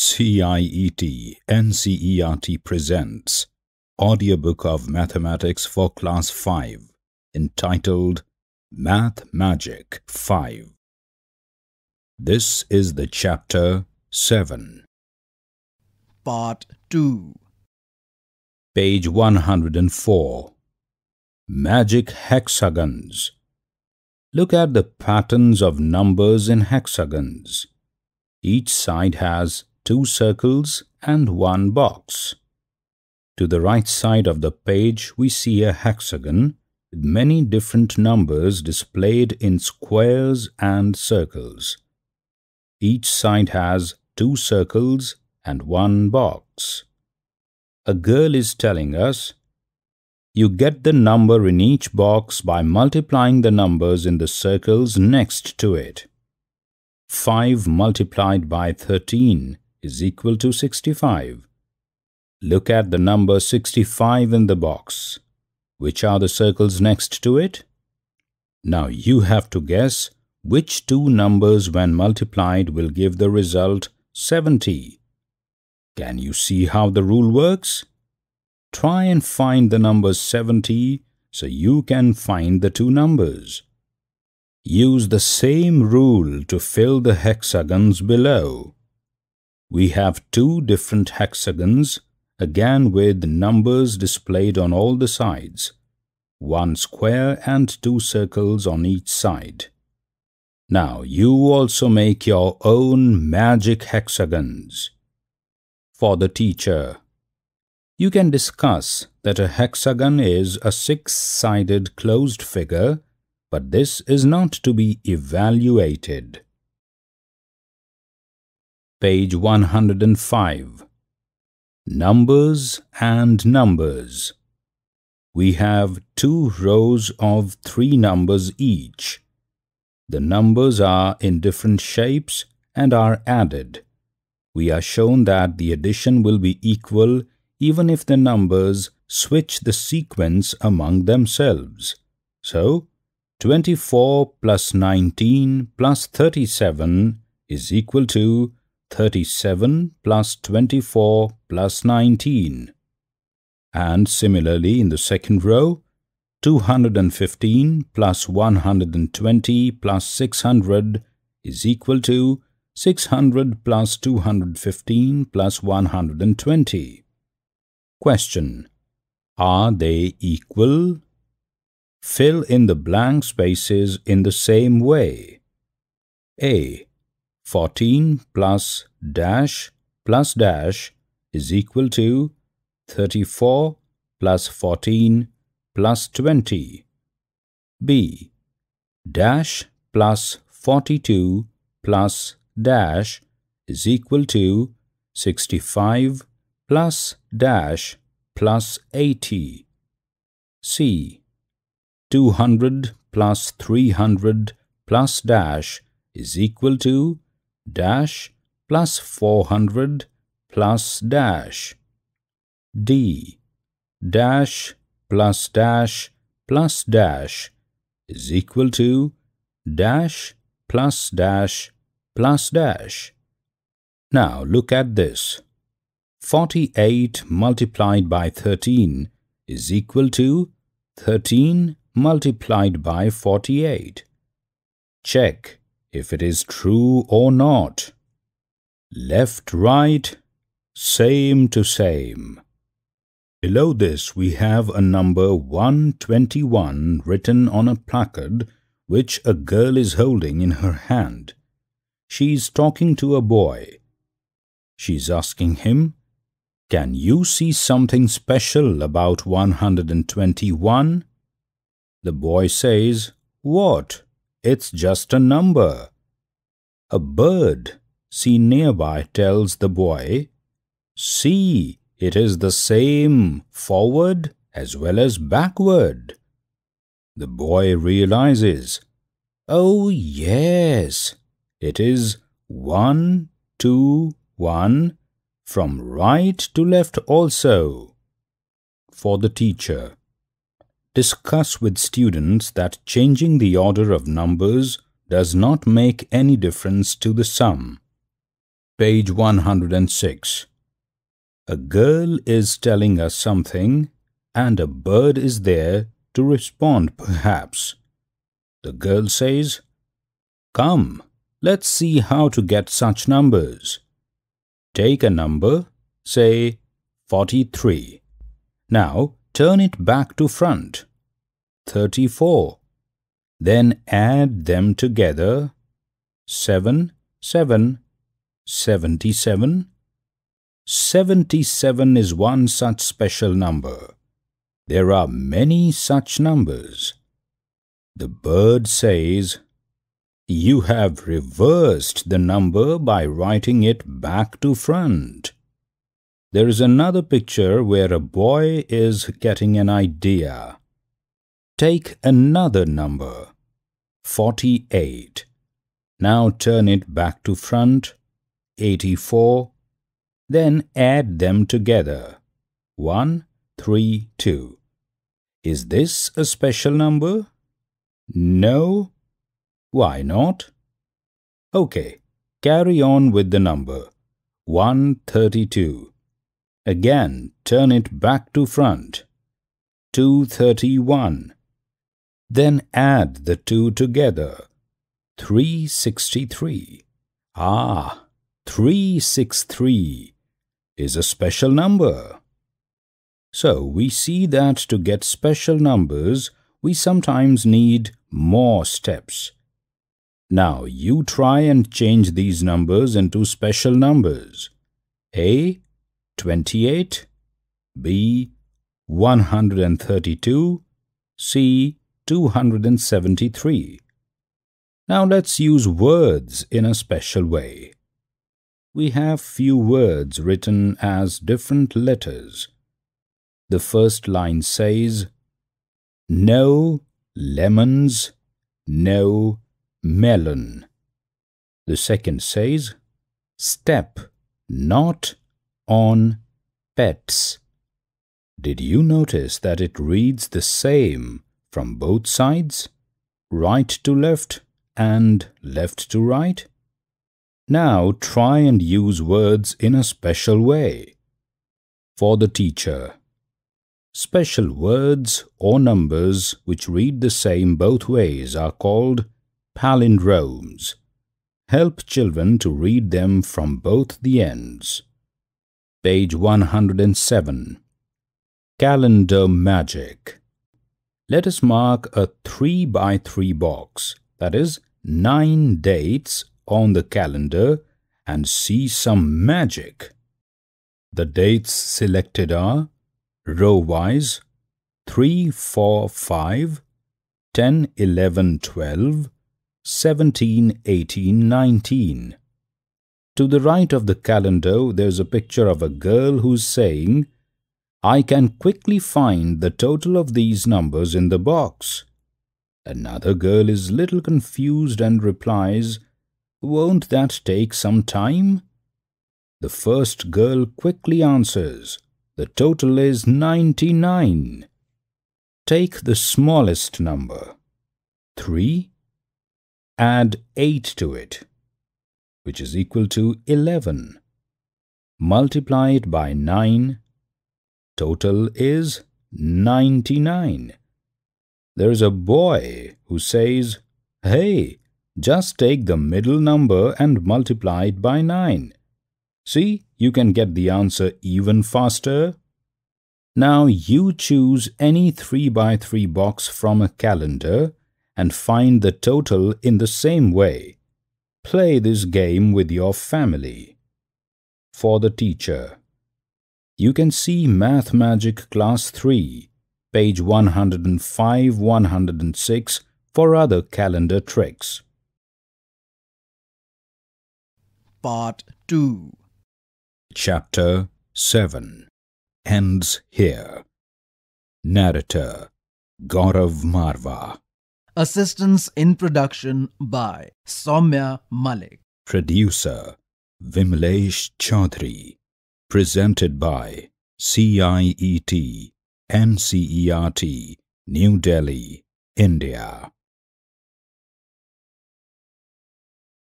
CIET NCERT presents Audiobook of Mathematics for Class 5 entitled Math Magic 5. This is the chapter 7. Part 2 Page 104. Magic Hexagons. Look at the patterns of numbers in hexagons. Each side has two circles and one box. To the right side of the page we see a hexagon with many different numbers displayed in squares and circles. Each side has two circles and one box. A girl is telling us, you get the number in each box by multiplying the numbers in the circles next to it. 5 multiplied by 13 is equal to 65. Look at the number 65 in the box. Which are the circles next to it? Now you have to guess which two numbers when multiplied will give the result 70. Can you see how the rule works? Try and find the number 70 so you can find the two numbers. Use the same rule to fill the hexagons below. We have two different hexagons, again with numbers displayed on all the sides, one square and two circles on each side. Now you also make your own magic hexagons. For the teacher, you can discuss that a hexagon is a six-sided closed figure, but this is not to be evaluated. Page 105 Numbers and Numbers We have two rows of three numbers each. The numbers are in different shapes and are added. We are shown that the addition will be equal even if the numbers switch the sequence among themselves. So, 24 plus 19 plus 37 is equal to 37 plus 24 plus 19. And similarly in the second row, 215 plus 120 plus 600 is equal to 600 plus 215 plus 120. Question. Are they equal? Fill in the blank spaces in the same way. A. 14 plus dash plus dash is equal to 34 plus 14 plus 20. B. Dash plus 42 plus dash is equal to 65 plus dash plus 80. C. 200 plus 300 plus dash is equal to dash plus 400 plus dash. D dash plus dash plus dash is equal to dash plus dash plus dash. Now look at this. 48 multiplied by 13 is equal to 13 multiplied by 48. Check if it is true or not. Left, right, same to same. Below this we have a number 121 written on a placard which a girl is holding in her hand. She is talking to a boy. She is asking him, Can you see something special about 121? The boy says, What? It's just a number. A bird seen nearby tells the boy, See, it is the same forward as well as backward. The boy realizes, Oh yes, it is one, two, one, from right to left also. For the teacher, discuss with students that changing the order of numbers does not make any difference to the sum. Page 106. A girl is telling us something and a bird is there to respond perhaps. The girl says, Come, let's see how to get such numbers. Take a number, say 43. Now turn it back to front. 34. Then add them together. 7, 7, 77. 77 is one such special number. There are many such numbers. The bird says, You have reversed the number by writing it back to front. There is another picture where a boy is getting an idea. Take another number, 48. Now turn it back to front, 84. Then add them together, 1, 3, 2. Is this a special number? No? Why not? Okay, carry on with the number, 132. Again, turn it back to front, 231. Then add the two together. 363. Ah, 363 is a special number. So we see that to get special numbers, we sometimes need more steps. Now you try and change these numbers into special numbers. A. 28, B. 132, C. 273. Now let's use words in a special way. We have few words written as different letters. The first line says, No lemons, no melon. The second says, Step not on pets. Did you notice that it reads the same from both sides, right to left and left to right? Now try and use words in a special way. For the teacher, special words or numbers which read the same both ways are called palindromes. Help children to read them from both the ends. Page 107. Calendar Magic let us mark a 3 by 3 box, that is, 9 dates on the calendar and see some magic. The dates selected are row-wise 3, 4, 5, 10, 11, 12, 17, 18, 19. To the right of the calendar, there's a picture of a girl who's saying, I can quickly find the total of these numbers in the box. Another girl is little confused and replies, Won't that take some time? The first girl quickly answers, The total is 99. Take the smallest number, 3. Add 8 to it, which is equal to 11. Multiply it by 9 Total is 99. There's a boy who says, Hey, just take the middle number and multiply it by 9. See, you can get the answer even faster. Now you choose any 3 by 3 box from a calendar and find the total in the same way. Play this game with your family. For the teacher. You can see Math Magic Class 3, page 105-106 for other calendar tricks. Part 2 Chapter 7 Ends here. Narrator Gaurav Marva Assistance in production by Somya Malik Producer Vimlesh Chaudhary Presented by CIET NCERT New Delhi, India